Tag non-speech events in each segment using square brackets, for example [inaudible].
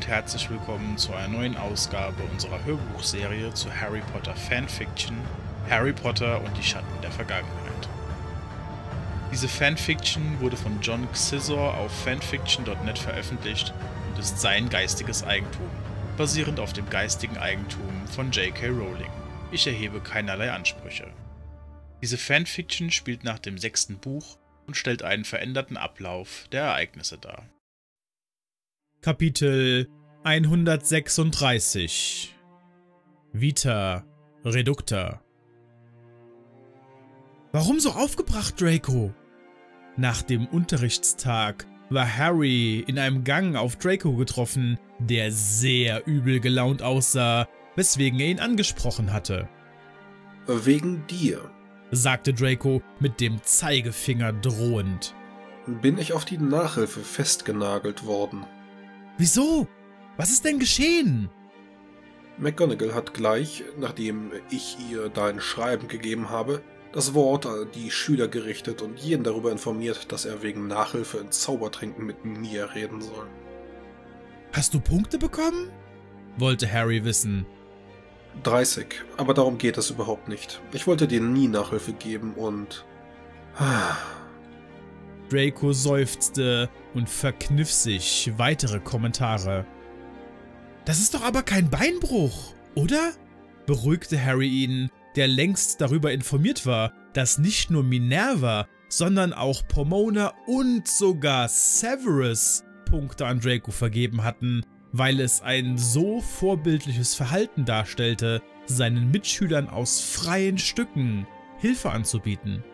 Und herzlich willkommen zu einer neuen Ausgabe unserer Hörbuchserie zu Harry Potter Fanfiction Harry Potter und die Schatten der Vergangenheit. Diese Fanfiction wurde von John Xizor auf fanfiction.net veröffentlicht und ist sein geistiges Eigentum, basierend auf dem geistigen Eigentum von J.K. Rowling. Ich erhebe keinerlei Ansprüche. Diese Fanfiction spielt nach dem sechsten Buch und stellt einen veränderten Ablauf der Ereignisse dar. Kapitel 136 Vita Reducta Warum so aufgebracht, Draco? Nach dem Unterrichtstag war Harry in einem Gang auf Draco getroffen, der sehr übel gelaunt aussah, weswegen er ihn angesprochen hatte. Wegen dir, sagte Draco mit dem Zeigefinger drohend. Bin ich auf die Nachhilfe festgenagelt worden. Wieso? Was ist denn geschehen? McGonagall hat gleich, nachdem ich ihr dein Schreiben gegeben habe, das Wort an die Schüler gerichtet und jeden darüber informiert, dass er wegen Nachhilfe in Zaubertränken mit mir reden soll. Hast du Punkte bekommen? wollte Harry wissen. 30, aber darum geht es überhaupt nicht. Ich wollte dir nie Nachhilfe geben und... Draco seufzte und verkniff sich weitere Kommentare. Das ist doch aber kein Beinbruch, oder? beruhigte Harry ihn, der längst darüber informiert war, dass nicht nur Minerva, sondern auch Pomona und sogar Severus Punkte an Draco vergeben hatten, weil es ein so vorbildliches Verhalten darstellte, seinen Mitschülern aus freien Stücken Hilfe anzubieten.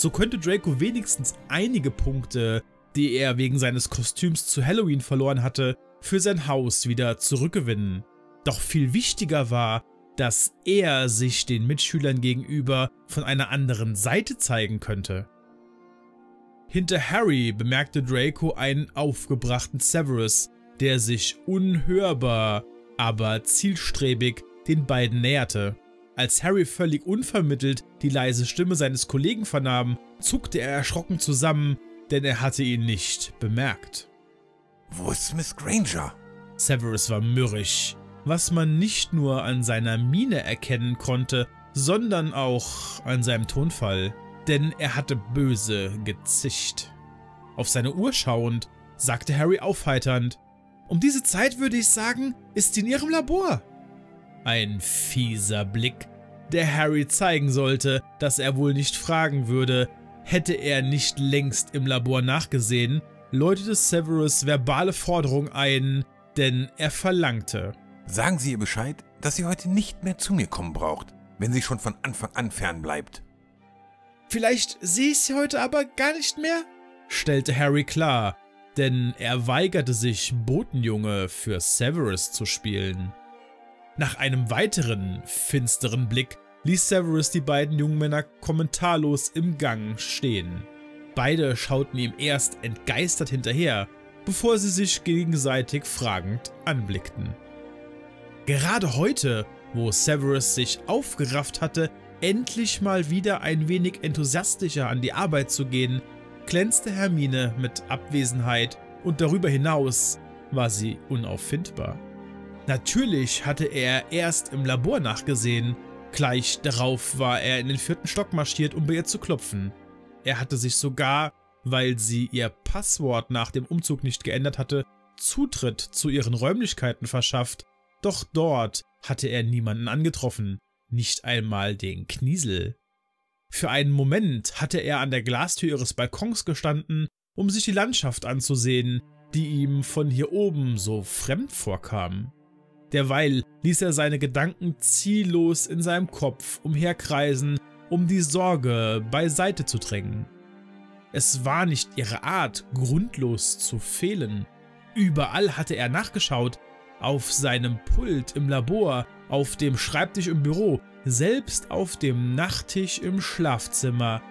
So könnte Draco wenigstens einige Punkte, die er wegen seines Kostüms zu Halloween verloren hatte, für sein Haus wieder zurückgewinnen. Doch viel wichtiger war, dass er sich den Mitschülern gegenüber von einer anderen Seite zeigen könnte. Hinter Harry bemerkte Draco einen aufgebrachten Severus, der sich unhörbar, aber zielstrebig den beiden näherte. Als Harry völlig unvermittelt die leise Stimme seines Kollegen vernahm, zuckte er erschrocken zusammen, denn er hatte ihn nicht bemerkt. Wo ist Miss Granger? Severus war mürrisch, was man nicht nur an seiner Miene erkennen konnte, sondern auch an seinem Tonfall, denn er hatte böse gezischt. Auf seine Uhr schauend, sagte Harry aufheiternd, um diese Zeit würde ich sagen, ist sie in ihrem Labor. Ein fieser Blick, der Harry zeigen sollte, dass er wohl nicht fragen würde, hätte er nicht längst im Labor nachgesehen, läutete Severus verbale Forderung ein, denn er verlangte. Sagen Sie ihr Bescheid, dass sie heute nicht mehr zu mir kommen braucht, wenn sie schon von Anfang an fern bleibt. Vielleicht sehe ich sie heute aber gar nicht mehr? stellte Harry klar, denn er weigerte sich, Botenjunge für Severus zu spielen. Nach einem weiteren finsteren Blick ließ Severus die beiden jungen Männer kommentarlos im Gang stehen. Beide schauten ihm erst entgeistert hinterher, bevor sie sich gegenseitig fragend anblickten. Gerade heute, wo Severus sich aufgerafft hatte, endlich mal wieder ein wenig enthusiastischer an die Arbeit zu gehen, glänzte Hermine mit Abwesenheit und darüber hinaus war sie unauffindbar. Natürlich hatte er erst im Labor nachgesehen, gleich darauf war er in den vierten Stock marschiert, um bei ihr zu klopfen. Er hatte sich sogar, weil sie ihr Passwort nach dem Umzug nicht geändert hatte, Zutritt zu ihren Räumlichkeiten verschafft, doch dort hatte er niemanden angetroffen, nicht einmal den Kniesel. Für einen Moment hatte er an der Glastür ihres Balkons gestanden, um sich die Landschaft anzusehen, die ihm von hier oben so fremd vorkam. Derweil ließ er seine Gedanken ziellos in seinem Kopf umherkreisen, um die Sorge beiseite zu drängen. Es war nicht ihre Art, grundlos zu fehlen. Überall hatte er nachgeschaut, auf seinem Pult im Labor, auf dem Schreibtisch im Büro, selbst auf dem Nachttisch im Schlafzimmer.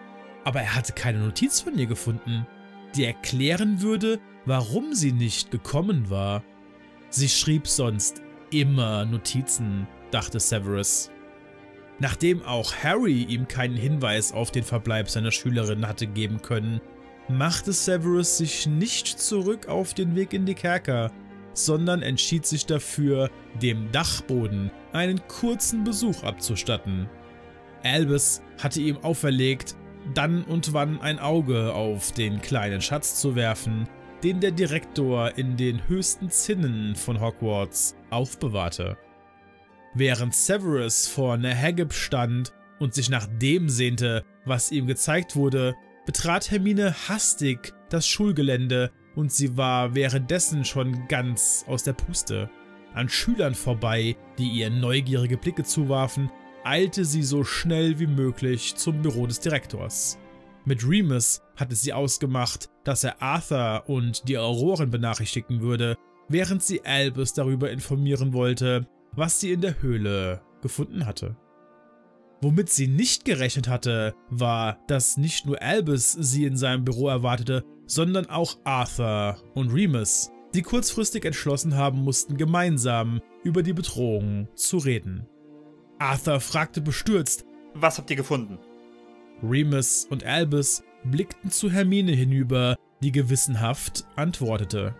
Aber er hatte keine Notiz von ihr gefunden, die erklären würde, warum sie nicht gekommen war. Sie schrieb sonst immer Notizen, dachte Severus. Nachdem auch Harry ihm keinen Hinweis auf den Verbleib seiner Schülerin hatte geben können, machte Severus sich nicht zurück auf den Weg in die Kerker, sondern entschied sich dafür, dem Dachboden einen kurzen Besuch abzustatten. Albus hatte ihm auferlegt, dann und wann ein Auge auf den kleinen Schatz zu werfen, den der Direktor in den höchsten Zinnen von Hogwarts aufbewahrte. Während Severus vor Nahagib stand und sich nach dem sehnte, was ihm gezeigt wurde, betrat Hermine hastig das Schulgelände und sie war währenddessen schon ganz aus der Puste. An Schülern vorbei, die ihr neugierige Blicke zuwarfen, eilte sie so schnell wie möglich zum Büro des Direktors. Mit Remus hatte sie ausgemacht, dass er Arthur und die Auroren benachrichtigen würde, während sie Albus darüber informieren wollte, was sie in der Höhle gefunden hatte. Womit sie nicht gerechnet hatte, war, dass nicht nur Albus sie in seinem Büro erwartete, sondern auch Arthur und Remus, die kurzfristig entschlossen haben mussten, gemeinsam über die Bedrohung zu reden. Arthur fragte bestürzt, Was habt ihr gefunden? Remus und Albus blickten zu Hermine hinüber, die gewissenhaft antwortete.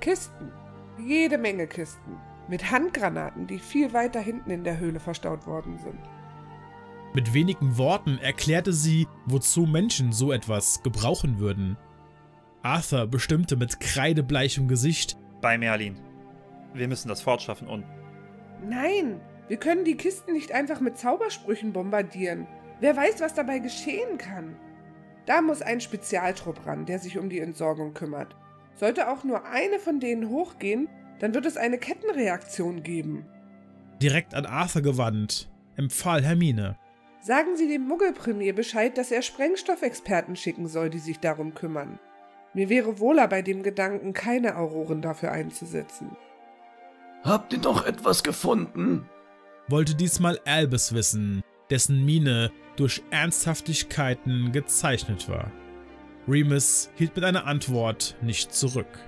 Kisten. Jede Menge Kisten. Mit Handgranaten, die viel weiter hinten in der Höhle verstaut worden sind. Mit wenigen Worten erklärte sie, wozu Menschen so etwas gebrauchen würden. Arthur bestimmte mit kreidebleichem Gesicht, Bei Merlin. Wir müssen das fortschaffen und Nein, wir können die Kisten nicht einfach mit Zaubersprüchen bombardieren. Wer weiß, was dabei geschehen kann. Da muss ein Spezialtrupp ran, der sich um die Entsorgung kümmert. Sollte auch nur eine von denen hochgehen, dann wird es eine Kettenreaktion geben. direkt an Arthur gewandt, empfahl Hermine. Sagen Sie dem Muggelpremier Bescheid, dass er Sprengstoffexperten schicken soll, die sich darum kümmern. Mir wäre wohler bei dem Gedanken, keine Auroren dafür einzusetzen. Habt ihr noch etwas gefunden? wollte diesmal Albus wissen, dessen Miene durch Ernsthaftigkeiten gezeichnet war. Remus hielt mit einer Antwort nicht zurück.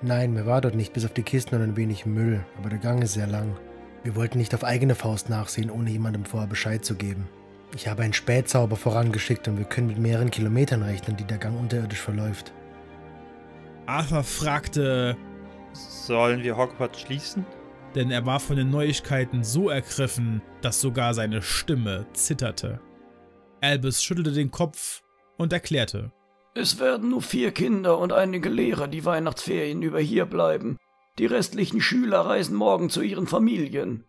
Nein, mir war dort nicht bis auf die Kisten und ein wenig Müll, aber der Gang ist sehr lang. Wir wollten nicht auf eigene Faust nachsehen, ohne jemandem vorher Bescheid zu geben. Ich habe einen Spätzauber vorangeschickt und wir können mit mehreren Kilometern rechnen, die der Gang unterirdisch verläuft. Arthur fragte, sollen wir Hogwarts schließen? Denn er war von den Neuigkeiten so ergriffen, dass sogar seine Stimme zitterte. Albus schüttelte den Kopf und erklärte. Es werden nur vier Kinder und einige Lehrer die Weihnachtsferien über hier bleiben. Die restlichen Schüler reisen morgen zu ihren Familien.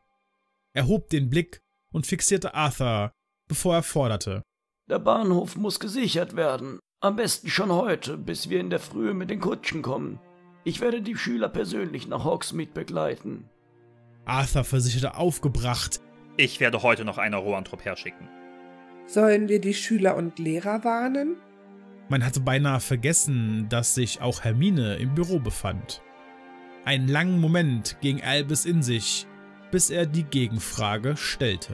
Er hob den Blick und fixierte Arthur, bevor er forderte. Der Bahnhof muss gesichert werden. Am besten schon heute, bis wir in der Frühe mit den Kutschen kommen. Ich werde die Schüler persönlich nach Hogsmeade begleiten. Arthur versicherte aufgebracht, Ich werde heute noch einen Rohantrupp herschicken. Sollen wir die Schüler und Lehrer warnen? Man hatte beinahe vergessen, dass sich auch Hermine im Büro befand. Einen langen Moment ging Albus in sich, bis er die Gegenfrage stellte.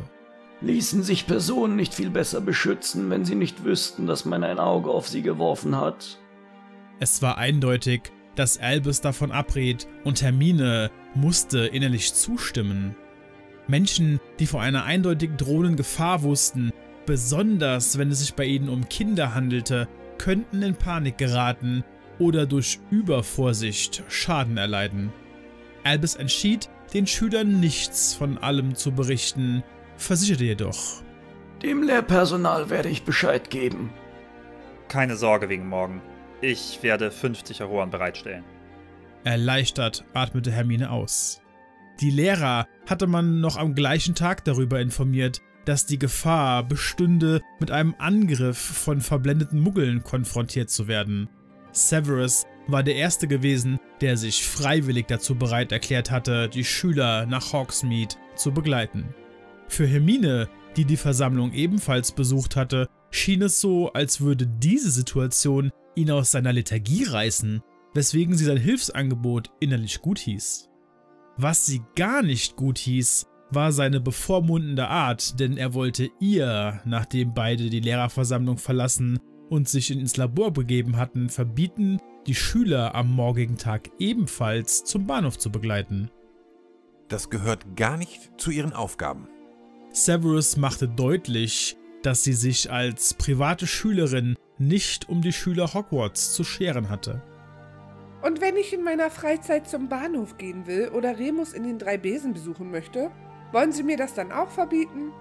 Ließen sich Personen nicht viel besser beschützen, wenn sie nicht wüssten, dass man ein Auge auf sie geworfen hat? Es war eindeutig, dass Albus davon abriet und Hermine musste innerlich zustimmen. Menschen, die vor einer eindeutig drohenden Gefahr wussten, besonders wenn es sich bei ihnen um Kinder handelte, könnten in Panik geraten oder durch Übervorsicht Schaden erleiden. Albus entschied, den Schülern nichts von allem zu berichten, versicherte jedoch. Dem Lehrpersonal werde ich Bescheid geben. Keine Sorge wegen morgen. Ich werde 50 Aroren bereitstellen. Erleichtert atmete Hermine aus. Die Lehrer hatte man noch am gleichen Tag darüber informiert, dass die Gefahr bestünde, mit einem Angriff von verblendeten Muggeln konfrontiert zu werden. Severus war der Erste gewesen, der sich freiwillig dazu bereit erklärt hatte, die Schüler nach Hogsmeade zu begleiten. Für Hermine, die die Versammlung ebenfalls besucht hatte, schien es so, als würde diese Situation ihn aus seiner Lethargie reißen, weswegen sie sein Hilfsangebot innerlich gut hieß. Was sie gar nicht gut hieß, war seine bevormundende Art, denn er wollte ihr, nachdem beide die Lehrerversammlung verlassen und sich ins Labor begeben hatten, verbieten, die Schüler am morgigen Tag ebenfalls zum Bahnhof zu begleiten. Das gehört gar nicht zu ihren Aufgaben. Severus machte deutlich, dass sie sich als private Schülerin nicht um die Schüler Hogwarts zu scheren hatte. Und wenn ich in meiner Freizeit zum Bahnhof gehen will oder Remus in den drei Besen besuchen möchte, wollen Sie mir das dann auch verbieten?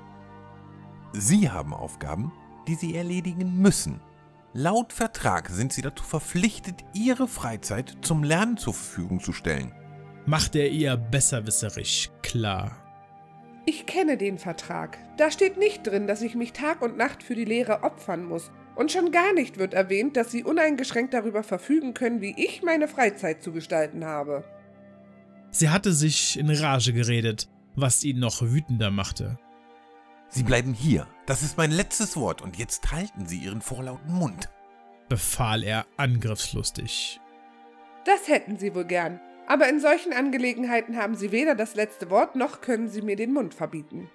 Sie haben Aufgaben, die Sie erledigen müssen. Laut Vertrag sind Sie dazu verpflichtet, Ihre Freizeit zum Lernen zur Verfügung zu stellen. Macht er ihr besserwisserisch klar. Ich kenne den Vertrag. Da steht nicht drin, dass ich mich Tag und Nacht für die Lehre opfern muss. Und schon gar nicht wird erwähnt, dass Sie uneingeschränkt darüber verfügen können, wie ich meine Freizeit zu gestalten habe. Sie hatte sich in Rage geredet, was ihn noch wütender machte. Sie bleiben hier. Das ist mein letztes Wort und jetzt halten Sie Ihren vorlauten Mund. befahl er angriffslustig. Das hätten Sie wohl gern. Aber in solchen Angelegenheiten haben Sie weder das letzte Wort noch können Sie mir den Mund verbieten.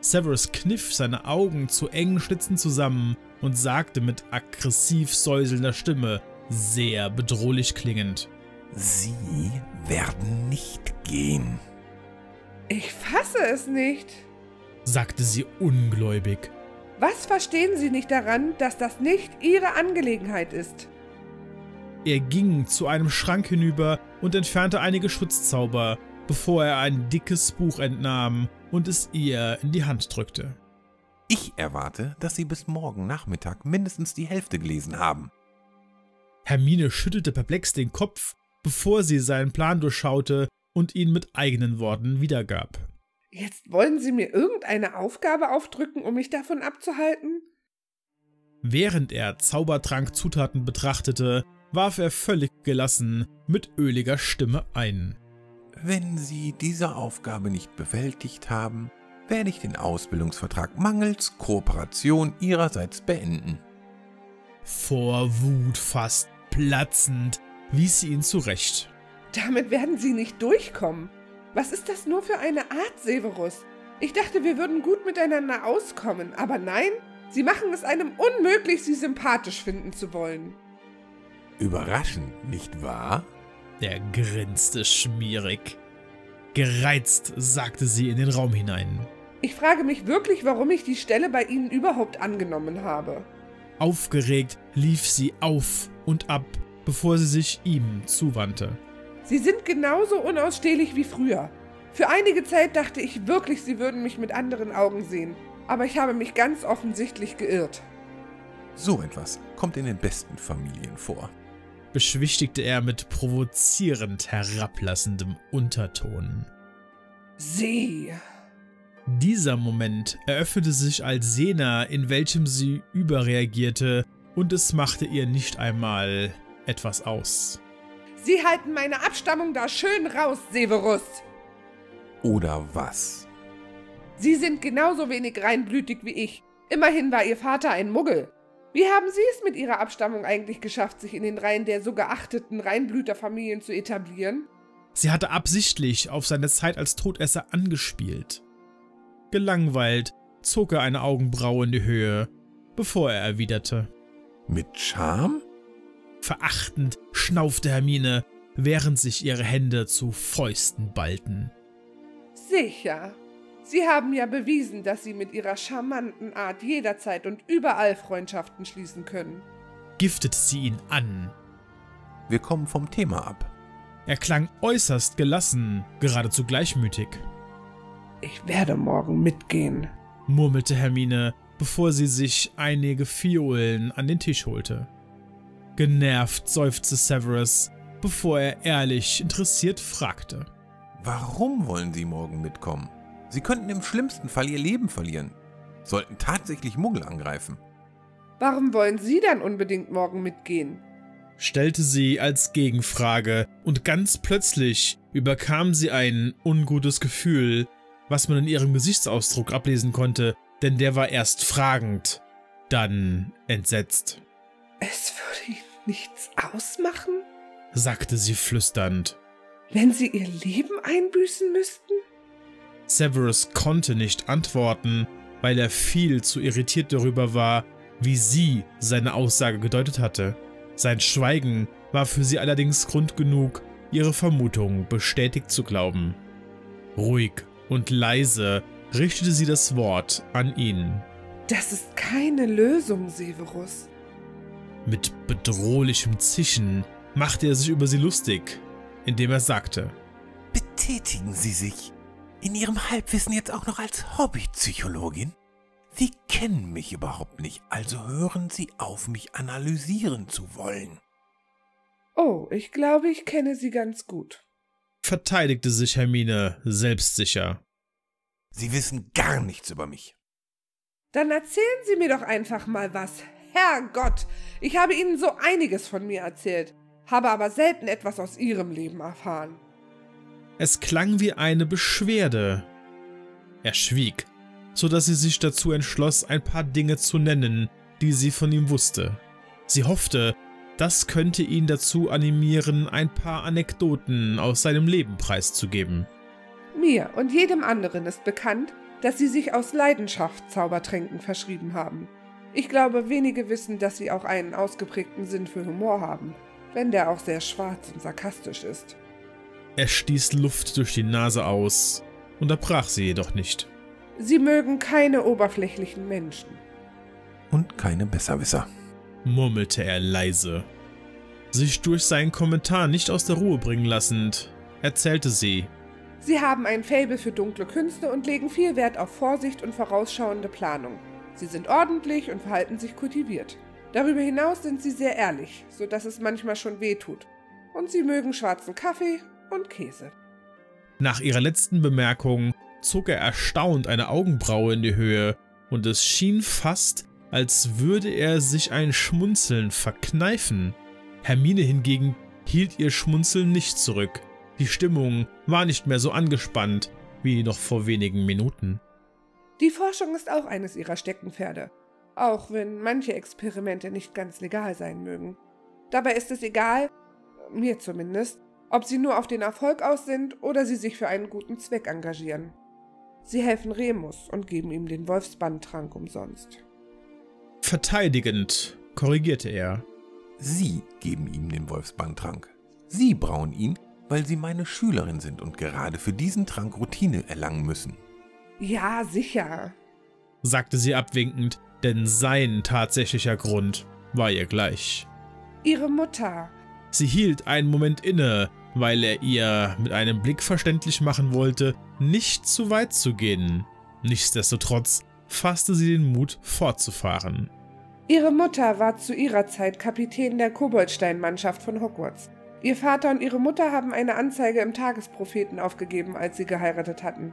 Severus kniff seine Augen zu engen Schlitzen zusammen und sagte mit aggressiv säuselnder Stimme, sehr bedrohlich klingend. Sie werden nicht gehen. Ich fasse es nicht. sagte sie ungläubig. Was verstehen Sie nicht daran, dass das nicht Ihre Angelegenheit ist? Er ging zu einem Schrank hinüber und entfernte einige Schutzzauber, bevor er ein dickes Buch entnahm und es ihr in die Hand drückte. Ich erwarte, dass Sie bis morgen Nachmittag mindestens die Hälfte gelesen haben. Hermine schüttelte perplex den Kopf, bevor sie seinen Plan durchschaute und ihn mit eigenen Worten wiedergab. Jetzt wollen Sie mir irgendeine Aufgabe aufdrücken, um mich davon abzuhalten? Während er Zaubertrankzutaten betrachtete, warf er völlig gelassen mit öliger Stimme ein. Wenn Sie diese Aufgabe nicht bewältigt haben, werde ich den Ausbildungsvertrag mangels Kooperation Ihrerseits beenden. Vor Wut fast platzend wies sie ihn zurecht. Damit werden Sie nicht durchkommen. Was ist das nur für eine Art, Severus? Ich dachte, wir würden gut miteinander auskommen, aber nein, Sie machen es einem unmöglich, Sie sympathisch finden zu wollen. Überraschend, nicht wahr? Er grinste schmierig. Gereizt sagte sie in den Raum hinein. Ich frage mich wirklich, warum ich die Stelle bei Ihnen überhaupt angenommen habe. Aufgeregt lief sie auf und ab, bevor sie sich ihm zuwandte. Sie sind genauso unausstehlich wie früher. Für einige Zeit dachte ich wirklich, Sie würden mich mit anderen Augen sehen, aber ich habe mich ganz offensichtlich geirrt. So etwas kommt in den besten Familien vor. Beschwichtigte er mit provozierend herablassendem Unterton. Sie. Dieser Moment eröffnete sich als jener, in welchem sie überreagierte, und es machte ihr nicht einmal etwas aus. Sie halten meine Abstammung da schön raus, Severus. Oder was? Sie sind genauso wenig reinblütig wie ich. Immerhin war Ihr Vater ein Muggel. Wie haben Sie es mit Ihrer Abstammung eigentlich geschafft, sich in den Reihen der so geachteten Reinblüterfamilien zu etablieren? Sie hatte absichtlich auf seine Zeit als Todesser angespielt. Gelangweilt zog er eine Augenbraue in die Höhe, bevor er erwiderte. Mit Charme? Verachtend schnaufte Hermine, während sich ihre Hände zu Fäusten ballten. Sicher. Sie haben ja bewiesen, dass Sie mit Ihrer charmanten Art jederzeit und überall Freundschaften schließen können. Giftete sie ihn an. Wir kommen vom Thema ab. Er klang äußerst gelassen, geradezu gleichmütig, Ich werde morgen mitgehen. murmelte Hermine, bevor sie sich einige Fiolen an den Tisch holte. Genervt seufzte Severus, bevor er ehrlich interessiert fragte. Warum wollen Sie morgen mitkommen? Sie könnten im schlimmsten Fall Ihr Leben verlieren. Sollten tatsächlich Muggel angreifen. Warum wollen Sie dann unbedingt morgen mitgehen? stellte sie als Gegenfrage, und ganz plötzlich überkam sie ein ungutes Gefühl, was man in ihrem Gesichtsausdruck ablesen konnte, denn der war erst fragend, dann entsetzt, Es würde Ihnen nichts ausmachen, sagte sie flüsternd. wenn Sie Ihr Leben einbüßen müssten? Severus konnte nicht antworten, weil er viel zu irritiert darüber war, wie sie seine Aussage gedeutet hatte. Sein Schweigen war für sie allerdings Grund genug, ihre Vermutung bestätigt zu glauben. Ruhig und leise richtete sie das Wort an ihn. Das ist keine Lösung, Severus. Mit bedrohlichem Zischen machte er sich über sie lustig, indem er sagte, Betätigen Sie sich in Ihrem Halbwissen jetzt auch noch als Hobbypsychologin? Sie kennen mich überhaupt nicht, also hören Sie auf, mich analysieren zu wollen. Oh, ich glaube, ich kenne sie ganz gut. verteidigte sich Hermine selbstsicher. Sie wissen gar nichts über mich. Dann erzählen Sie mir doch einfach mal was. Herrgott, ich habe Ihnen so einiges von mir erzählt, habe aber selten etwas aus Ihrem Leben erfahren. Es klang wie eine Beschwerde. Er schwieg, so dass sie sich dazu entschloss, ein paar Dinge zu nennen, die sie von ihm wusste. Sie hoffte, das könnte ihn dazu animieren, ein paar Anekdoten aus seinem Leben preiszugeben. Mir und jedem anderen ist bekannt, dass Sie sich aus Leidenschaft Zaubertränken verschrieben haben. Ich glaube, wenige wissen, dass Sie auch einen ausgeprägten Sinn für Humor haben, wenn der auch sehr schwarz und sarkastisch ist. Er stieß Luft durch die Nase aus, unterbrach sie jedoch nicht. Sie mögen keine oberflächlichen Menschen. Und keine Besserwisser. murmelte er leise. Sich durch seinen Kommentar nicht aus der Ruhe bringen lassend, erzählte sie, Sie haben ein Faible für dunkle Künste und legen viel Wert auf Vorsicht und vorausschauende Planung. Sie sind ordentlich und verhalten sich kultiviert. Darüber hinaus sind sie sehr ehrlich, so dass es manchmal schon weh tut. Und sie mögen schwarzen Kaffee und Käse. Nach ihrer letzten Bemerkung zog er erstaunt eine Augenbraue in die Höhe, und es schien fast, als würde er sich ein Schmunzeln verkneifen. Hermine hingegen hielt ihr Schmunzeln nicht zurück. Die Stimmung war nicht mehr so angespannt wie noch vor wenigen Minuten. Die Forschung ist auch eines ihrer Steckenpferde, auch wenn manche Experimente nicht ganz legal sein mögen. Dabei ist es egal, mir zumindest, ob sie nur auf den Erfolg aus sind oder sie sich für einen guten Zweck engagieren. Sie helfen Remus und geben ihm den Wolfsbandtrank umsonst. Verteidigend korrigierte er. Sie geben ihm den Wolfsbandtrank. Sie brauen ihn, weil Sie meine Schülerin sind und gerade für diesen Trank Routine erlangen müssen. Ja, sicher. sagte sie abwinkend, denn sein tatsächlicher Grund war ihr gleich. Ihre Mutter. Sie hielt einen Moment inne, weil er ihr mit einem Blick verständlich machen wollte, nicht zu weit zu gehen. Nichtsdestotrotz fasste sie den Mut, fortzufahren. Ihre Mutter war zu ihrer Zeit Kapitän der Koboldstein-Mannschaft von Hogwarts. Ihr Vater und ihre Mutter haben eine Anzeige im Tagespropheten aufgegeben, als sie geheiratet hatten.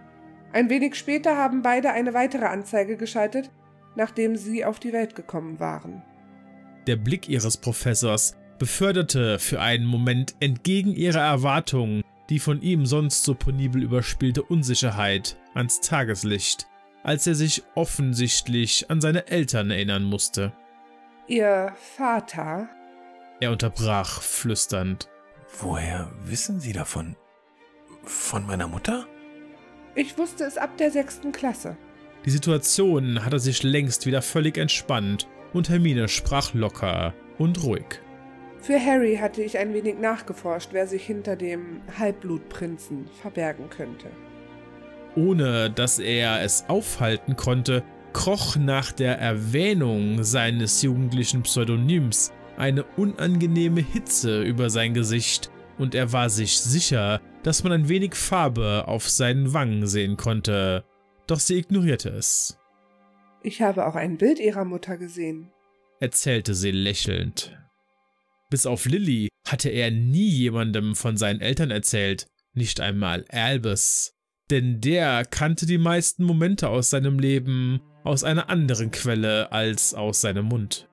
Ein wenig später haben beide eine weitere Anzeige geschaltet, nachdem sie auf die Welt gekommen waren. Der Blick ihres Professors beförderte für einen Moment entgegen ihrer Erwartungen die von ihm sonst so penibel überspielte Unsicherheit ans Tageslicht, als er sich offensichtlich an seine Eltern erinnern musste. Ihr Vater? Er unterbrach flüsternd. Woher wissen Sie davon? Von meiner Mutter? Ich wusste es ab der sechsten Klasse. Die Situation hatte sich längst wieder völlig entspannt und Hermine sprach locker und ruhig. Für Harry hatte ich ein wenig nachgeforscht, wer sich hinter dem Halbblutprinzen verbergen könnte. Ohne dass er es aufhalten konnte, kroch nach der Erwähnung seines jugendlichen Pseudonyms eine unangenehme Hitze über sein Gesicht und er war sich sicher, dass man ein wenig Farbe auf seinen Wangen sehen konnte, doch sie ignorierte es, Ich habe auch ein Bild ihrer Mutter gesehen. erzählte sie lächelnd. Bis auf Lilly hatte er nie jemandem von seinen Eltern erzählt, nicht einmal Albus, denn der kannte die meisten Momente aus seinem Leben aus einer anderen Quelle als aus seinem Mund.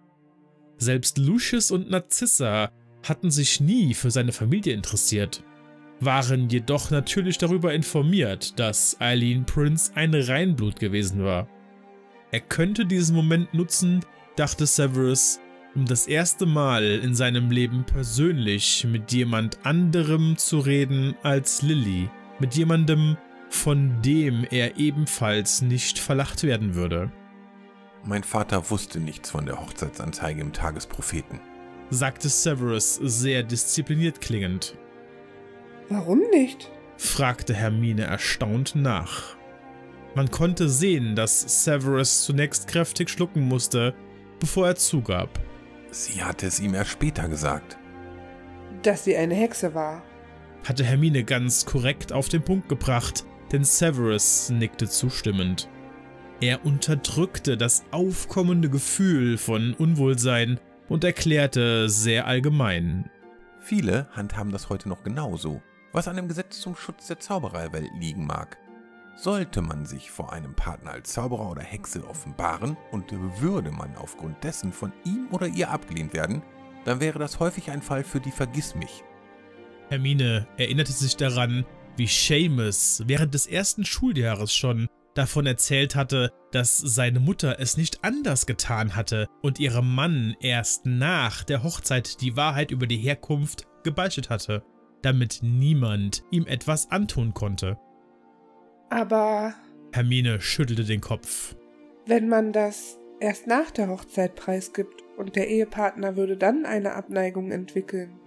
Selbst Lucius und Narzissa hatten sich nie für seine Familie interessiert, waren jedoch natürlich darüber informiert, dass Eileen Prince ein Reinblut gewesen war. Er könnte diesen Moment nutzen, dachte Severus, um das erste Mal in seinem Leben persönlich mit jemand anderem zu reden als Lilly, mit jemandem, von dem er ebenfalls nicht verlacht werden würde, Mein Vater wusste nichts von der Hochzeitsanzeige im Tagespropheten. sagte Severus sehr diszipliniert klingend, Warum nicht? fragte Hermine erstaunt nach. Man konnte sehen, dass Severus zunächst kräftig schlucken musste, bevor er zugab. Sie hatte es ihm erst später gesagt. Dass sie eine Hexe war. Hatte Hermine ganz korrekt auf den Punkt gebracht, denn Severus nickte zustimmend. Er unterdrückte das aufkommende Gefühl von Unwohlsein und erklärte sehr allgemein. Viele handhaben das heute noch genauso, was an dem Gesetz zum Schutz der Zaubererwelt liegen mag. Sollte man sich vor einem Partner als Zauberer oder Hexe offenbaren und würde man aufgrund dessen von ihm oder ihr abgelehnt werden, dann wäre das häufig ein Fall für die Vergissmich. Hermine erinnerte sich daran, wie Seamus während des ersten Schuljahres schon davon erzählt hatte, dass seine Mutter es nicht anders getan hatte und ihrem Mann erst nach der Hochzeit die Wahrheit über die Herkunft gebeichtet hatte, damit niemand ihm etwas antun konnte. Aber Hermine schüttelte den Kopf. wenn man das erst nach der Hochzeit preisgibt und der Ehepartner würde dann eine Abneigung entwickeln.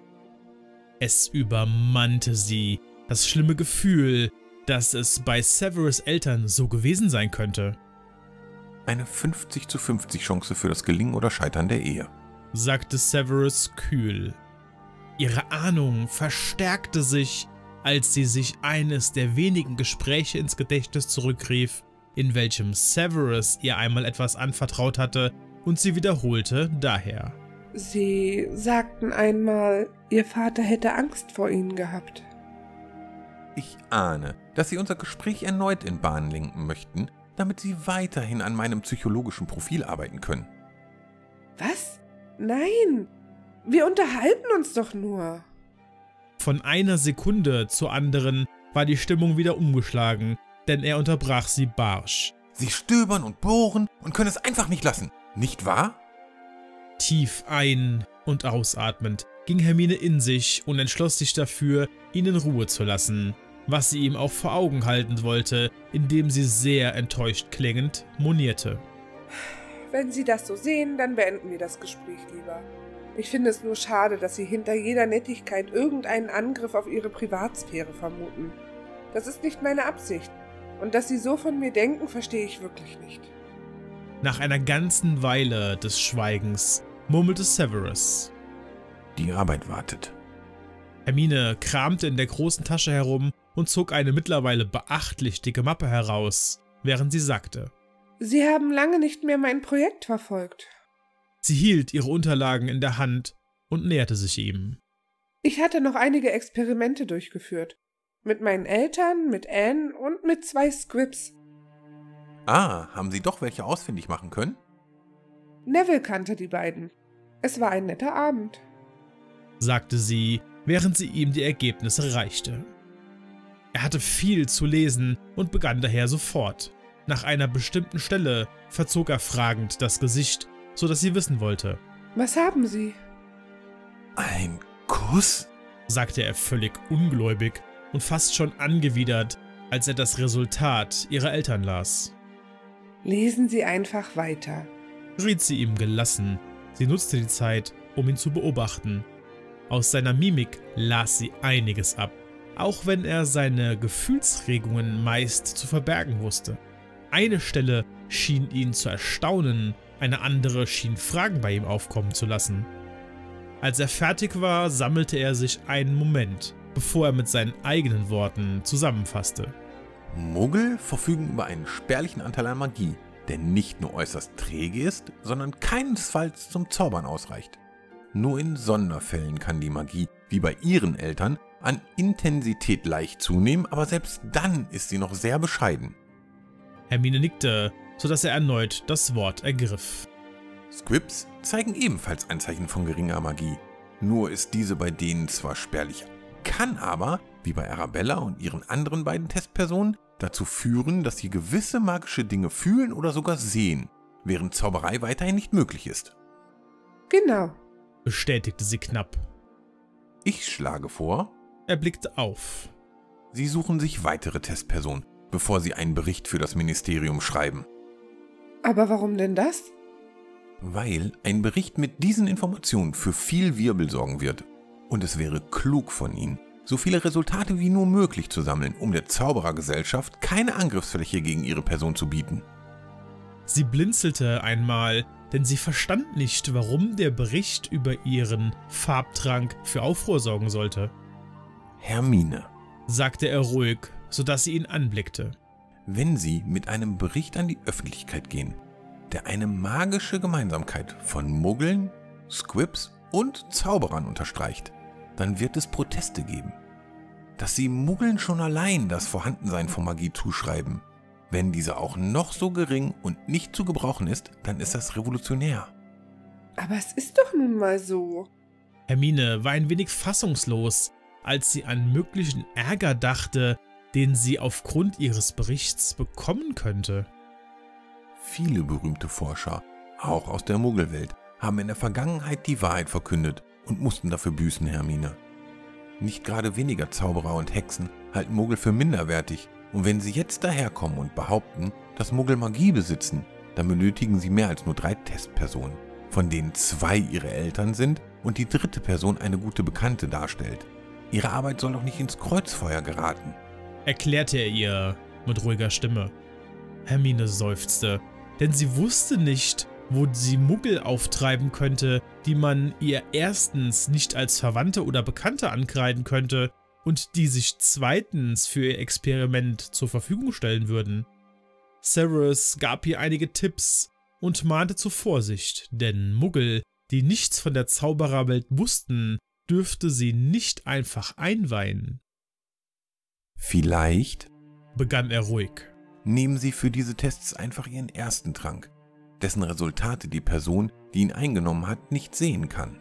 Es übermannte sie, das schlimme Gefühl, dass es bei Severus Eltern so gewesen sein könnte, Eine 50 zu 50 Chance für das Gelingen oder Scheitern der Ehe. sagte Severus kühl. Ihre Ahnung verstärkte sich, als sie sich eines der wenigen Gespräche ins Gedächtnis zurückrief, in welchem Severus ihr einmal etwas anvertraut hatte, und sie wiederholte daher. Sie sagten einmal, ihr Vater hätte Angst vor ihnen gehabt. Ich ahne, dass Sie unser Gespräch erneut in Bahn lenken möchten, damit Sie weiterhin an meinem psychologischen Profil arbeiten können. Was? Nein! Wir unterhalten uns doch nur. Von einer Sekunde zur anderen war die Stimmung wieder umgeschlagen, denn er unterbrach sie barsch. Sie stöbern und bohren und können es einfach nicht lassen, nicht wahr? Tief ein- und ausatmend ging Hermine in sich und entschloss sich dafür, ihn in Ruhe zu lassen, was sie ihm auch vor Augen halten wollte, indem sie sehr enttäuscht klingend monierte. Wenn Sie das so sehen, dann beenden wir das Gespräch lieber. Ich finde es nur schade, dass Sie hinter jeder Nettigkeit irgendeinen Angriff auf Ihre Privatsphäre vermuten. Das ist nicht meine Absicht. Und dass Sie so von mir denken, verstehe ich wirklich nicht. Nach einer ganzen Weile des Schweigens murmelte Severus. Die Arbeit wartet. Hermine kramte in der großen Tasche herum und zog eine mittlerweile beachtlich dicke Mappe heraus, während sie sagte. Sie haben lange nicht mehr mein Projekt verfolgt. Sie hielt ihre Unterlagen in der Hand und näherte sich ihm. Ich hatte noch einige Experimente durchgeführt. Mit meinen Eltern, mit Anne und mit zwei Scripts. Ah, haben Sie doch welche ausfindig machen können? Neville kannte die beiden. Es war ein netter Abend. sagte sie, während sie ihm die Ergebnisse reichte. Er hatte viel zu lesen und begann daher sofort. Nach einer bestimmten Stelle verzog er fragend das Gesicht, so dass sie wissen wollte, Was haben Sie? Ein Kuss? sagte er völlig ungläubig und fast schon angewidert, als er das Resultat ihrer Eltern las. Lesen Sie einfach weiter. riet sie ihm gelassen. Sie nutzte die Zeit, um ihn zu beobachten. Aus seiner Mimik las sie einiges ab, auch wenn er seine Gefühlsregungen meist zu verbergen wusste. Eine Stelle schien ihn zu erstaunen, eine andere schien Fragen bei ihm aufkommen zu lassen. Als er fertig war, sammelte er sich einen Moment, bevor er mit seinen eigenen Worten zusammenfasste. Muggel verfügen über einen spärlichen Anteil an Magie, der nicht nur äußerst träge ist, sondern keinesfalls zum Zaubern ausreicht. Nur in Sonderfällen kann die Magie, wie bei ihren Eltern, an Intensität leicht zunehmen, aber selbst dann ist sie noch sehr bescheiden. Hermine nickte, sodass er erneut das Wort ergriff. Squibs zeigen ebenfalls Anzeichen von geringer Magie, nur ist diese bei denen zwar spärlich, kann aber, wie bei Arabella und ihren anderen beiden Testpersonen, dazu führen, dass sie gewisse magische Dinge fühlen oder sogar sehen, während Zauberei weiterhin nicht möglich ist. Genau. bestätigte sie knapp. Ich schlage vor, Er blickte auf. Sie suchen sich weitere Testpersonen, bevor Sie einen Bericht für das Ministerium schreiben. Aber warum denn das? Weil ein Bericht mit diesen Informationen für viel Wirbel sorgen wird. Und es wäre klug von Ihnen, so viele Resultate wie nur möglich zu sammeln, um der Zauberergesellschaft keine Angriffsfläche gegen Ihre Person zu bieten. Sie blinzelte einmal, denn sie verstand nicht, warum der Bericht über ihren Farbtrank für Aufruhr sorgen sollte. Hermine, sagte er ruhig, sodass sie ihn anblickte. Wenn Sie mit einem Bericht an die Öffentlichkeit gehen, der eine magische Gemeinsamkeit von Muggeln, Squibs und Zauberern unterstreicht, dann wird es Proteste geben. Dass Sie Muggeln schon allein das Vorhandensein von Magie zuschreiben, wenn diese auch noch so gering und nicht zu gebrauchen ist, dann ist das revolutionär. Aber es ist doch nun mal so. Hermine war ein wenig fassungslos, als sie an möglichen Ärger dachte, den sie aufgrund ihres Berichts bekommen könnte. Viele berühmte Forscher, auch aus der Muggelwelt, haben in der Vergangenheit die Wahrheit verkündet und mussten dafür büßen, Hermine. Nicht gerade weniger Zauberer und Hexen halten Muggel für minderwertig, und wenn sie jetzt daherkommen und behaupten, dass Muggel Magie besitzen, dann benötigen sie mehr als nur drei Testpersonen, von denen zwei ihre Eltern sind und die dritte Person eine gute Bekannte darstellt. Ihre Arbeit soll doch nicht ins Kreuzfeuer geraten. Erklärte er ihr mit ruhiger Stimme. Hermine seufzte, denn sie wusste nicht, wo sie Muggel auftreiben könnte, die man ihr erstens nicht als Verwandte oder Bekannte ankreiden könnte und die sich zweitens für ihr Experiment zur Verfügung stellen würden. Severus gab ihr einige Tipps und mahnte zur Vorsicht, denn Muggel, die nichts von der Zaubererwelt wussten, dürfte sie nicht einfach einweihen. Vielleicht begann er ruhig. nehmen Sie für diese Tests einfach Ihren ersten Trank, dessen Resultate die Person, die ihn eingenommen hat, nicht sehen kann.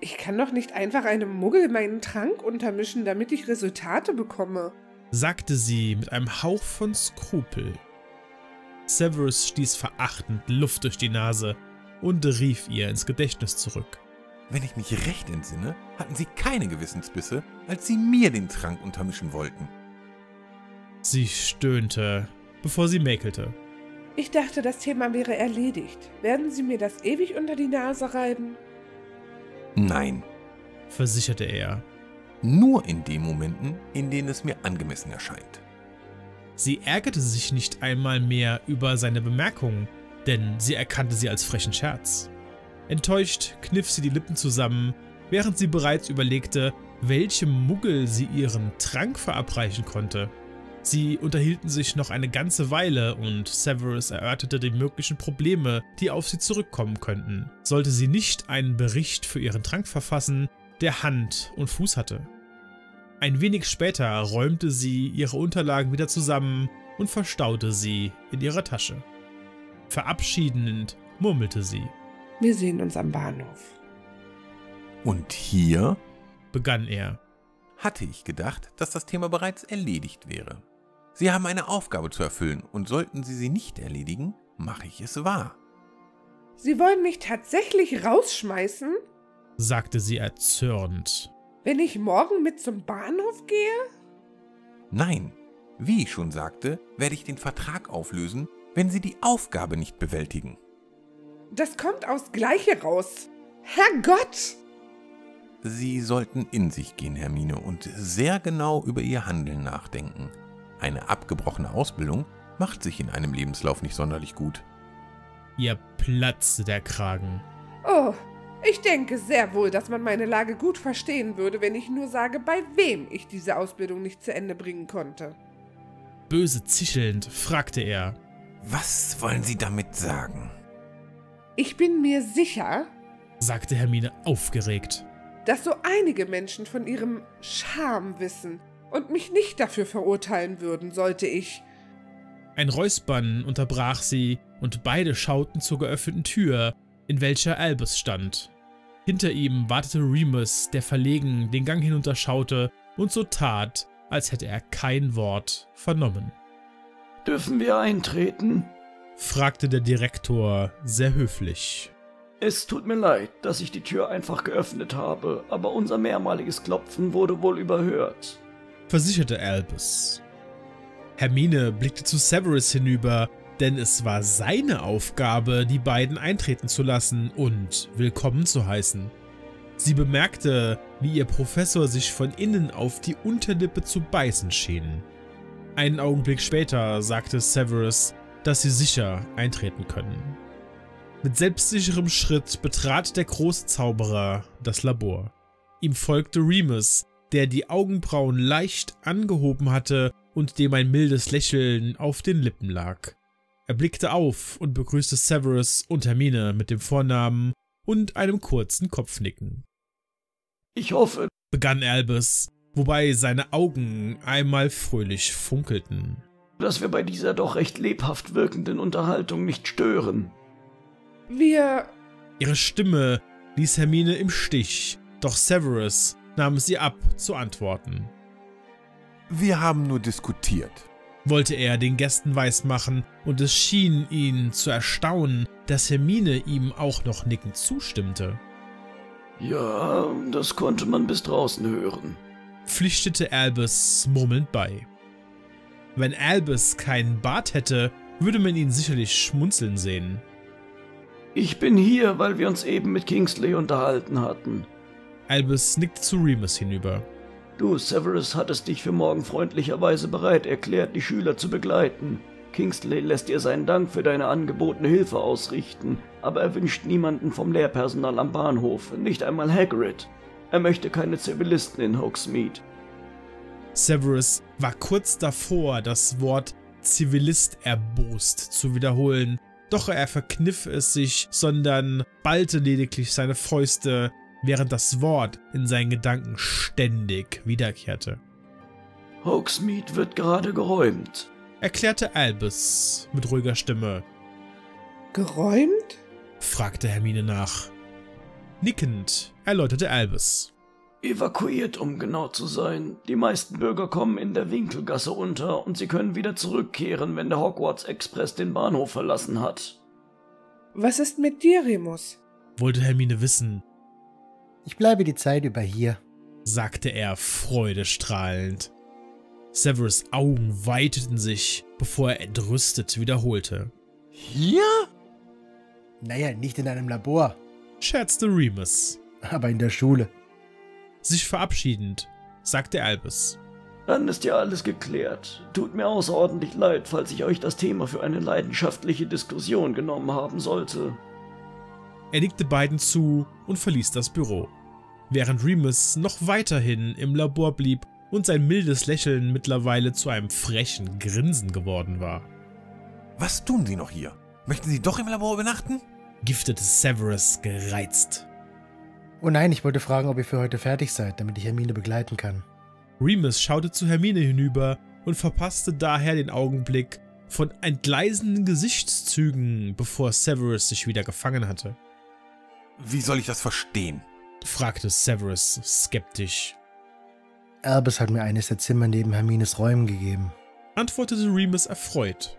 Ich kann doch nicht einfach einem Muggel meinen Trank untermischen, damit ich Resultate bekomme. sagte sie mit einem Hauch von Skrupel. Severus stieß verachtend Luft durch die Nase und rief ihr ins Gedächtnis zurück. Wenn ich mich recht entsinne, hatten Sie keine Gewissensbisse, als Sie mir den Trank untermischen wollten. Sie stöhnte, bevor sie mäkelte. Ich dachte, das Thema wäre erledigt. Werden Sie mir das ewig unter die Nase reiben? Nein, versicherte er. nur in den Momenten, in denen es mir angemessen erscheint. Sie ärgerte sich nicht einmal mehr über seine Bemerkungen, denn sie erkannte sie als frechen Scherz. Enttäuscht kniff sie die Lippen zusammen, während sie bereits überlegte, welchem Muggel sie ihren Trank verabreichen konnte. Sie unterhielten sich noch eine ganze Weile und Severus erörterte die möglichen Probleme, die auf sie zurückkommen könnten, sollte sie nicht einen Bericht für ihren Trank verfassen, der Hand und Fuß hatte. Ein wenig später räumte sie ihre Unterlagen wieder zusammen und verstaute sie in ihrer Tasche. Verabschiedend murmelte sie, Wir sehen uns am Bahnhof. Und hier begann er. hatte ich gedacht, dass das Thema bereits erledigt wäre. Sie haben eine Aufgabe zu erfüllen und sollten Sie sie nicht erledigen, mache ich es wahr. Sie wollen mich tatsächlich rausschmeißen, sagte sie erzürnt. wenn ich morgen mit zum Bahnhof gehe? Nein, wie ich schon sagte, werde ich den Vertrag auflösen, wenn Sie die Aufgabe nicht bewältigen. Das kommt aufs Gleiche raus. Herrgott! Sie sollten in sich gehen, Hermine, und sehr genau über Ihr Handeln nachdenken. Eine abgebrochene Ausbildung macht sich in einem Lebenslauf nicht sonderlich gut. Ihr platzte der Kragen. Oh, ich denke sehr wohl, dass man meine Lage gut verstehen würde, wenn ich nur sage, bei wem ich diese Ausbildung nicht zu Ende bringen konnte. Böse zichelnd fragte er. Was wollen Sie damit sagen? Ich bin mir sicher, sagte Hermine aufgeregt. dass so einige Menschen von ihrem Charme wissen und mich nicht dafür verurteilen würden, sollte ich. Ein Räuspern unterbrach sie und beide schauten zur geöffneten Tür, in welcher Albus stand. Hinter ihm wartete Remus, der verlegen den Gang hinunterschaute und so tat, als hätte er kein Wort vernommen. Dürfen wir eintreten? Fragte der Direktor sehr höflich. Es tut mir leid, dass ich die Tür einfach geöffnet habe, aber unser mehrmaliges Klopfen wurde wohl überhört. versicherte Albus. Hermine blickte zu Severus hinüber, denn es war seine Aufgabe, die beiden eintreten zu lassen und willkommen zu heißen. Sie bemerkte, wie ihr Professor sich von innen auf die Unterlippe zu beißen schien. Einen Augenblick später sagte Severus, dass sie sicher eintreten können. Mit selbstsicherem Schritt betrat der große Zauberer das Labor. Ihm folgte Remus, der die Augenbrauen leicht angehoben hatte und dem ein mildes Lächeln auf den Lippen lag. Er blickte auf und begrüßte Severus und Hermine mit dem Vornamen und einem kurzen Kopfnicken. Ich hoffe, begann Albus, wobei seine Augen einmal fröhlich funkelten. Dass wir bei dieser doch recht lebhaft wirkenden Unterhaltung nicht stören. Wir. Ihre Stimme ließ Hermine im Stich, doch Severus nahm sie ab zu antworten. Wir haben nur diskutiert. Wollte er den Gästen weismachen, und es schien ihn zu erstaunen, dass Hermine ihm auch noch nickend zustimmte. Ja, das konnte man bis draußen hören. Pflichtete Albus murmelnd bei. Wenn Albus keinen Bart hätte, würde man ihn sicherlich schmunzeln sehen. Ich bin hier, weil wir uns eben mit Kingsley unterhalten hatten. Albus nickte zu Remus hinüber. Du, Severus, hattest dich für morgen freundlicherweise bereit erklärt, die Schüler zu begleiten. Kingsley lässt dir seinen Dank für deine angebotene Hilfe ausrichten, aber er wünscht niemanden vom Lehrpersonal am Bahnhof, nicht einmal Hagrid. Er möchte keine Zivilisten in Hogsmeade. Severus war kurz davor, das Wort Zivilist erbost zu wiederholen, doch er verkniff es sich, sondern ballte lediglich seine Fäuste, während das Wort in seinen Gedanken ständig wiederkehrte. Hogsmeade wird gerade geräumt. Erklärte Albus mit ruhiger Stimme. geräumt? fragte Hermine nach. Nickend erläuterte Albus. Evakuiert, um genau zu sein. Die meisten Bürger kommen in der Winkelgasse unter und sie können wieder zurückkehren, wenn der Hogwarts Express den Bahnhof verlassen hat. Was ist mit dir, Remus? Wollte Hermine wissen, Ich bleibe die Zeit über hier. sagte er freudestrahlend. Severus Augen weiteten sich, bevor er entrüstet wiederholte. Hier? Naja, nicht in einem Labor, Scherzte Remus. aber in der Schule. Sich verabschiedend, sagte Albus. Dann ist ja alles geklärt. Tut mir außerordentlich leid, falls ich euch das Thema für eine leidenschaftliche Diskussion genommen haben sollte. Er nickte beiden zu und verließ das Büro, während Remus noch weiterhin im Labor blieb und sein mildes Lächeln mittlerweile zu einem frechen Grinsen geworden war. Was tun Sie noch hier? Möchten Sie doch im Labor übernachten? Giftete Severus gereizt. Oh nein, ich wollte fragen, ob ihr für heute fertig seid, damit ich Hermine begleiten kann. Remus schaute zu Hermine hinüber und verpasste daher den Augenblick von entgleisenden Gesichtszügen, bevor Severus sich wieder gefangen hatte, Wie soll ich das verstehen? fragte Severus skeptisch. Albus hat mir eines der Zimmer neben Hermines Räumen gegeben. Antwortete Remus erfreut.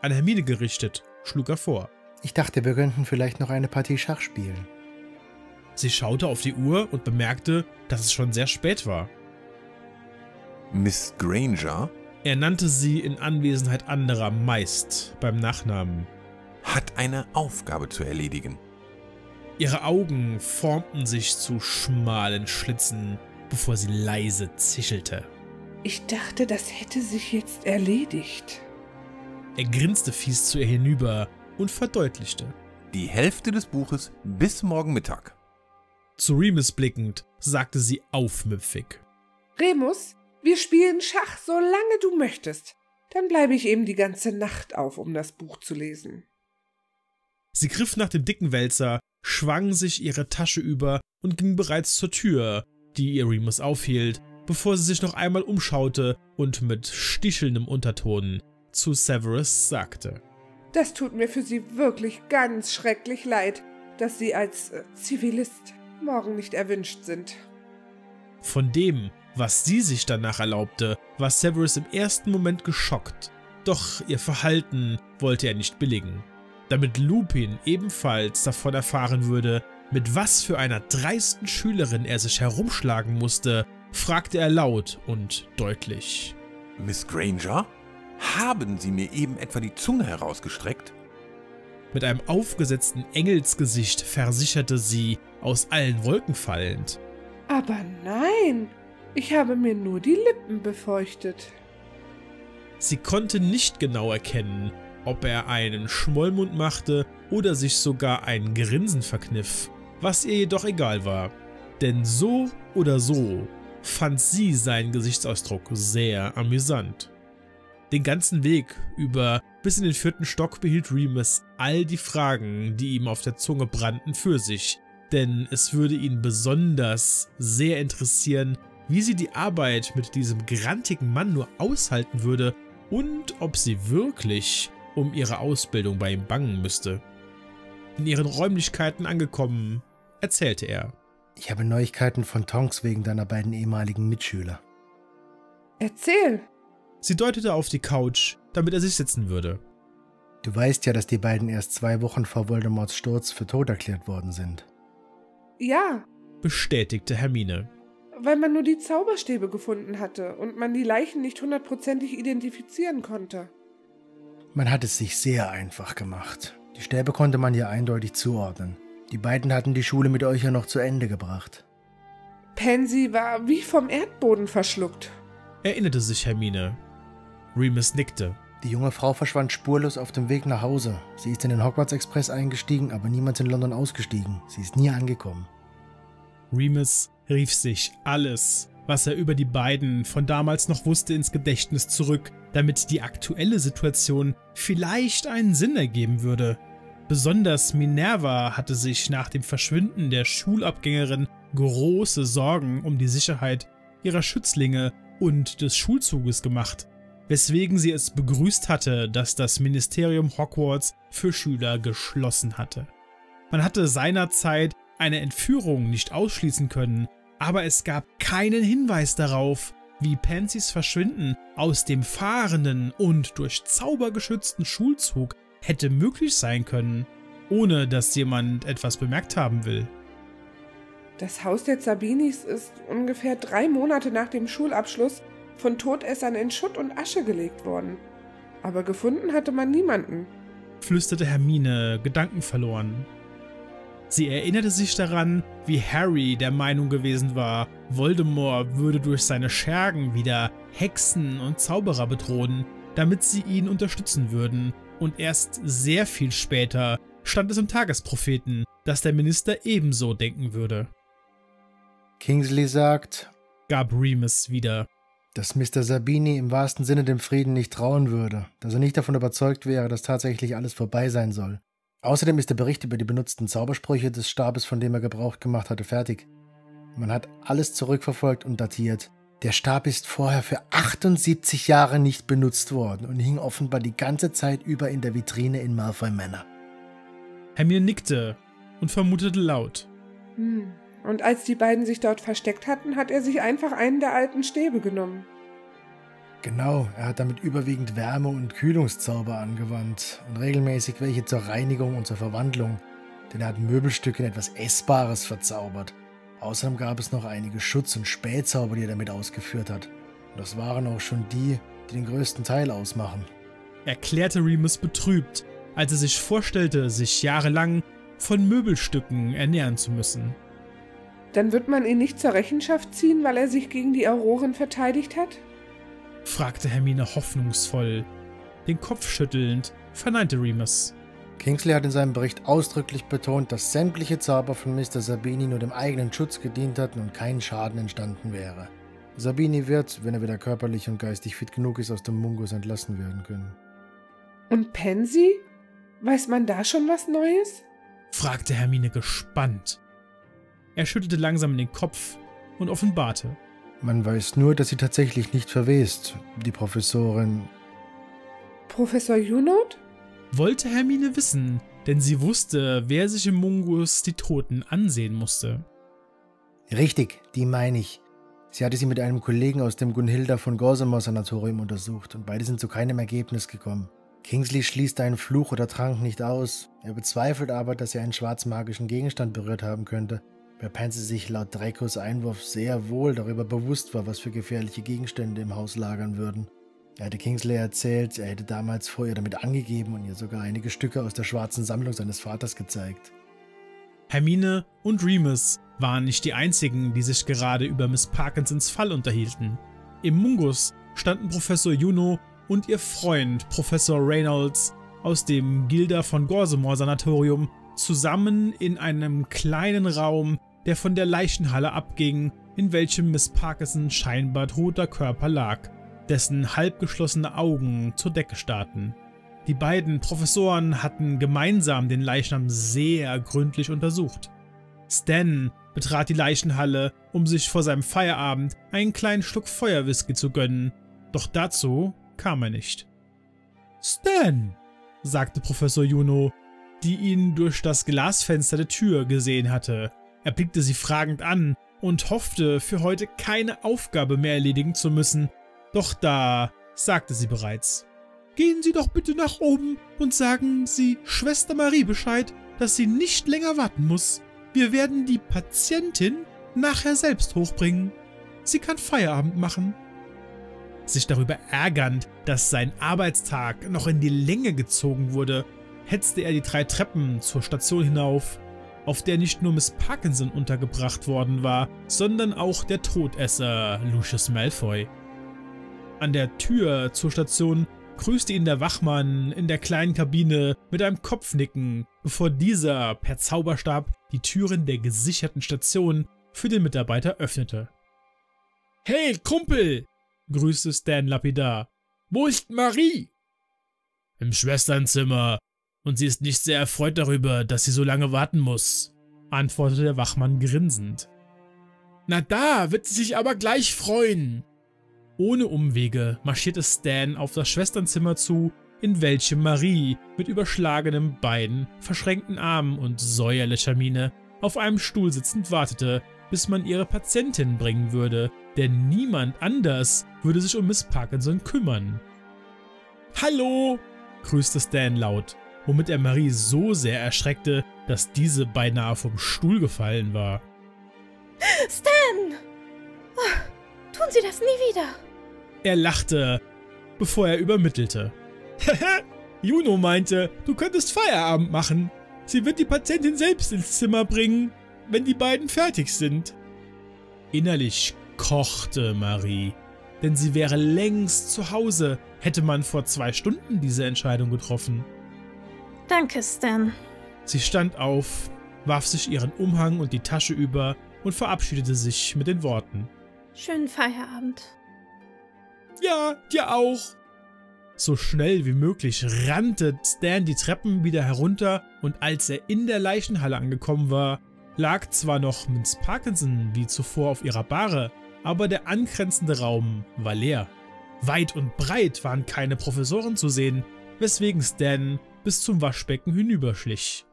An Hermine gerichtet, schlug er vor. Ich dachte, wir könnten vielleicht noch eine Partie Schach spielen. Sie schaute auf die Uhr und bemerkte, dass es schon sehr spät war. Miss Granger Er nannte sie in Anwesenheit anderer meist beim Nachnamen. hat eine Aufgabe zu erledigen. Ihre Augen formten sich zu schmalen Schlitzen, bevor sie leise zischelte. Ich dachte, das hätte sich jetzt erledigt. Er grinste fies zu ihr hinüber und verdeutlichte. Die Hälfte des Buches bis morgen Mittag. Zu Remus blickend, sagte sie aufmüpfig. Remus, wir spielen Schach, solange du möchtest. Dann bleibe ich eben die ganze Nacht auf, um das Buch zu lesen. Sie griff nach dem dicken Wälzer, schwang sich ihre Tasche über und ging bereits zur Tür, die ihr Remus aufhielt, bevor sie sich noch einmal umschaute und mit stichelndem Unterton zu Severus sagte. Das tut mir für sie wirklich ganz schrecklich leid, dass sie als äh, Zivilist morgen nicht erwünscht sind. Von dem, was sie sich danach erlaubte, war Severus im ersten Moment geschockt, doch ihr Verhalten wollte er nicht billigen. Damit Lupin ebenfalls davon erfahren würde, mit was für einer dreisten Schülerin er sich herumschlagen musste, fragte er laut und deutlich. Miss Granger? Haben Sie mir eben etwa die Zunge herausgestreckt? Mit einem aufgesetzten Engelsgesicht versicherte sie, aus allen Wolken fallend. Aber nein, ich habe mir nur die Lippen befeuchtet. Sie konnte nicht genau erkennen, ob er einen Schmollmund machte oder sich sogar ein Grinsen verkniff, was ihr jedoch egal war. Denn so oder so fand sie seinen Gesichtsausdruck sehr amüsant. Den ganzen Weg über bis in den vierten Stock behielt Remus all die Fragen, die ihm auf der Zunge brannten, für sich, denn es würde ihn besonders sehr interessieren, wie sie die Arbeit mit diesem grantigen Mann nur aushalten würde und ob sie wirklich um ihre Ausbildung bei ihm bangen müsste. In ihren Räumlichkeiten angekommen, erzählte er. Ich habe Neuigkeiten von Tonks wegen deiner beiden ehemaligen Mitschüler. Erzähl. Sie deutete auf die Couch, damit er sich sitzen würde. Du weißt ja, dass die beiden erst zwei Wochen vor Voldemorts Sturz für tot erklärt worden sind. Ja, bestätigte Hermine. weil man nur die Zauberstäbe gefunden hatte und man die Leichen nicht hundertprozentig identifizieren konnte. Man hat es sich sehr einfach gemacht. Die Stäbe konnte man ja eindeutig zuordnen. Die beiden hatten die Schule mit euch ja noch zu Ende gebracht. Pansy war wie vom Erdboden verschluckt. Erinnerte sich Hermine. Remus nickte. Die junge Frau verschwand spurlos auf dem Weg nach Hause. Sie ist in den Hogwarts Express eingestiegen, aber niemand in London ausgestiegen. Sie ist nie angekommen. Remus rief sich alles, was er über die beiden von damals noch wusste, ins Gedächtnis zurück, damit die aktuelle Situation vielleicht einen Sinn ergeben würde. Besonders Minerva hatte sich nach dem Verschwinden der Schulabgängerin große Sorgen um die Sicherheit ihrer Schützlinge und des Schulzuges gemacht, weswegen sie es begrüßt hatte, dass das Ministerium Hogwarts für Schüler geschlossen hatte. Man hatte seinerzeit eine Entführung nicht ausschließen können, aber es gab keinen Hinweis darauf, wie Pansys Verschwinden aus dem fahrenden und durch Zauber geschützten Schulzug hätte möglich sein können, ohne dass jemand etwas bemerkt haben will. Das Haus der Zabinis ist ungefähr drei Monate nach dem Schulabschluss von Todessern in Schutt und Asche gelegt worden. Aber gefunden hatte man niemanden. flüsterte Hermine gedankenverloren. Sie erinnerte sich daran, wie Harry der Meinung gewesen war, Voldemort würde durch seine Schergen wieder Hexen und Zauberer bedrohen, damit sie ihn unterstützen würden, und erst sehr viel später stand es im Tagespropheten, dass der Minister ebenso denken würde, Kingsley sagt, gab Remus wieder. Dass Mr. Sabini im wahrsten Sinne dem Frieden nicht trauen würde, dass er nicht davon überzeugt wäre, dass tatsächlich alles vorbei sein soll. Außerdem ist der Bericht über die benutzten Zaubersprüche des Stabes, von dem er Gebrauch gemacht hatte, fertig. Man hat alles zurückverfolgt und datiert. Der Stab ist vorher für 78 Jahre nicht benutzt worden und hing offenbar die ganze Zeit über in der Vitrine in Malfoy Manor. Hermine nickte und vermutete laut. Hm. Und als die beiden sich dort versteckt hatten, hat er sich einfach einen der alten Stäbe genommen. Genau, er hat damit überwiegend Wärme- und Kühlungszauber angewandt und regelmäßig welche zur Reinigung und zur Verwandlung, denn er hat Möbelstücke in etwas Essbares verzaubert. Außerdem gab es noch einige Schutz- und Spähzauber, die er damit ausgeführt hat. Und das waren auch schon die, die den größten Teil ausmachen. erklärte Remus betrübt, als er sich vorstellte, sich jahrelang von Möbelstücken ernähren zu müssen. Dann wird man ihn nicht zur Rechenschaft ziehen, weil er sich gegen die Auroren verteidigt hat? fragte Hermine hoffnungsvoll. Den Kopf schüttelnd verneinte Remus. Kingsley hat in seinem Bericht ausdrücklich betont, dass sämtliche Zauber von Mr. Sabini nur dem eigenen Schutz gedient hatten und kein Schaden entstanden wäre. Sabini wird, wenn er wieder körperlich und geistig fit genug ist, aus dem Mungus entlassen werden können. Und Pansy? Weiß man da schon was Neues? fragte Hermine gespannt. Er schüttelte langsam den Kopf und offenbarte. Man weiß nur, dass sie tatsächlich nicht verwest. Die Professorin. Professor Junot? Wollte Hermine wissen, denn sie wusste, wer sich im Mungus die Toten ansehen musste. Richtig, die meine ich. Sie hatte sie mit einem Kollegen aus dem Gunhilda von Gorsemer Sanatorium untersucht und beide sind zu keinem Ergebnis gekommen. Kingsley schließt einen Fluch oder Trank nicht aus. Er bezweifelt aber, dass er einen schwarzmagischen Gegenstand berührt haben könnte, weil Pansy sich laut Dracos Einwurf sehr wohl darüber bewusst war, was für gefährliche Gegenstände im Haus lagern würden. Er hatte Kingsley erzählt, er hätte damals vor ihr damit angegeben und ihr sogar einige Stücke aus der schwarzen Sammlung seines Vaters gezeigt. Hermine und Remus waren nicht die einzigen, die sich gerade über Miss Parkinsons Fall unterhielten. Im Mungus standen Professor Juno und ihr Freund Professor Reynolds aus dem Gilda von Gorsemore Sanatorium zusammen in einem kleinen Raum, der von der Leichenhalle abging, in welchem Miss Parkinson scheinbar toter Körper lag, dessen halbgeschlossene Augen zur Decke starrten. Die beiden Professoren hatten gemeinsam den Leichnam sehr gründlich untersucht. Stan betrat die Leichenhalle, um sich vor seinem Feierabend einen kleinen Schluck Feuerwhisky zu gönnen, doch dazu kam er nicht. Stan, sagte Professor Juno, die ihn durch das Glasfenster der Tür gesehen hatte. Er blickte sie fragend an und hoffte, für heute keine Aufgabe mehr erledigen zu müssen, doch da sagte sie bereits. Gehen Sie doch bitte nach oben und sagen Sie Schwester Marie Bescheid, dass sie nicht länger warten muss. Wir werden die Patientin nachher selbst hochbringen. Sie kann Feierabend machen. Sich darüber ärgernd, dass sein Arbeitstag noch in die Länge gezogen wurde, hetzte er die drei Treppen zur Station hinauf, auf der nicht nur Miss Parkinson untergebracht worden war, sondern auch der Todesser Lucius Malfoy. An der Tür zur Station grüßte ihn der Wachmann in der kleinen Kabine mit einem Kopfnicken, bevor dieser per Zauberstab die Türen der gesicherten Station für den Mitarbeiter öffnete. Hey, Kumpel! grüßte Stan lapidar. Wo ist Marie? Im Schwesternzimmer, und sie ist nicht sehr erfreut darüber, dass sie so lange warten muss, antwortete der Wachmann grinsend. Na da wird sie sich aber gleich freuen, ohne Umwege marschierte Stan auf das Schwesternzimmer zu, in welchem Marie mit überschlagenem Bein, verschränkten Armen und säuerlicher Miene auf einem Stuhl sitzend wartete, bis man ihre Patientin bringen würde, denn niemand anders würde sich um Miss Parkinson kümmern. Hallo, grüßte Stan laut, womit er Marie so sehr erschreckte, dass diese beinahe vom Stuhl gefallen war. Stan! Oh, tun Sie das nie wieder! Er lachte, bevor er übermittelte. [laughs] Juno meinte, du könntest Feierabend machen. Sie wird die Patientin selbst ins Zimmer bringen, wenn die beiden fertig sind. Innerlich kochte Marie, denn sie wäre längst zu Hause, hätte man vor zwei Stunden diese Entscheidung getroffen. Danke, Stan. Sie stand auf, warf sich ihren Umhang und die Tasche über und verabschiedete sich mit den Worten. Schönen Feierabend. Ja, dir auch. So schnell wie möglich rannte Stan die Treppen wieder herunter und als er in der Leichenhalle angekommen war, lag zwar noch Miss Parkinson wie zuvor auf ihrer Bahre, aber der angrenzende Raum war leer. Weit und breit waren keine Professoren zu sehen, weswegen Stan bis zum Waschbecken hinüberschlich.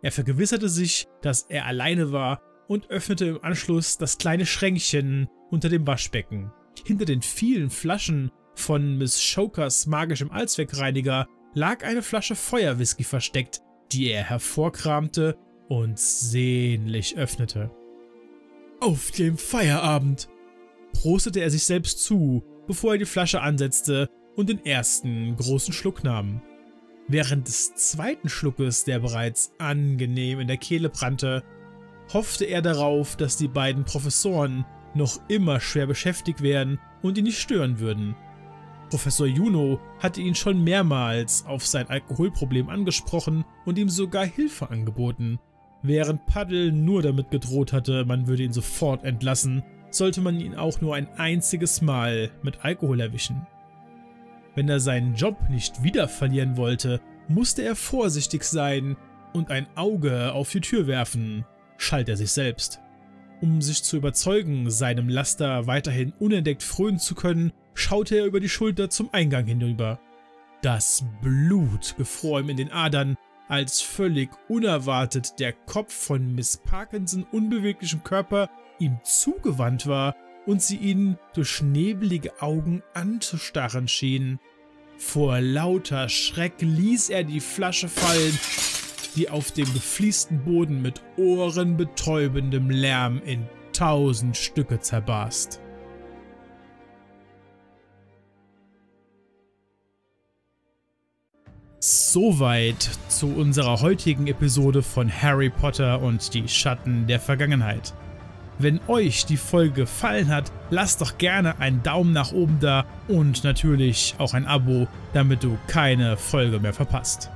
Er vergewisserte sich, dass er alleine war und öffnete im Anschluss das kleine Schränkchen unter dem Waschbecken. Hinter den vielen Flaschen von Miss Shokers magischem Allzweckreiniger lag eine Flasche Feuerwhisky versteckt, die er hervorkramte und sehnlich öffnete. Auf dem Feierabend! prostete er sich selbst zu, bevor er die Flasche ansetzte und den ersten großen Schluck nahm. Während des zweiten Schluckes, der bereits angenehm in der Kehle brannte, hoffte er darauf, dass die beiden Professoren noch immer schwer beschäftigt wären und ihn nicht stören würden. Professor Juno hatte ihn schon mehrmals auf sein Alkoholproblem angesprochen und ihm sogar Hilfe angeboten. Während Paddle nur damit gedroht hatte, man würde ihn sofort entlassen, sollte man ihn auch nur ein einziges Mal mit Alkohol erwischen. Wenn er seinen Job nicht wieder verlieren wollte, musste er vorsichtig sein und ein Auge auf die Tür werfen, schalt er sich selbst. Um sich zu überzeugen, seinem Laster weiterhin unentdeckt frönen zu können, schaute er über die Schulter zum Eingang hinüber. Das Blut gefror ihm in den Adern, als völlig unerwartet der Kopf von Miss Parkinson unbeweglichem Körper ihm zugewandt war und sie ihn durch nebelige Augen anzustarren schien. Vor lauter Schreck ließ er die Flasche fallen die auf dem gefliesten Boden mit ohrenbetäubendem Lärm in tausend Stücke zerbarst. Soweit zu unserer heutigen Episode von Harry Potter und die Schatten der Vergangenheit. Wenn euch die Folge gefallen hat, lasst doch gerne einen Daumen nach oben da und natürlich auch ein Abo, damit du keine Folge mehr verpasst.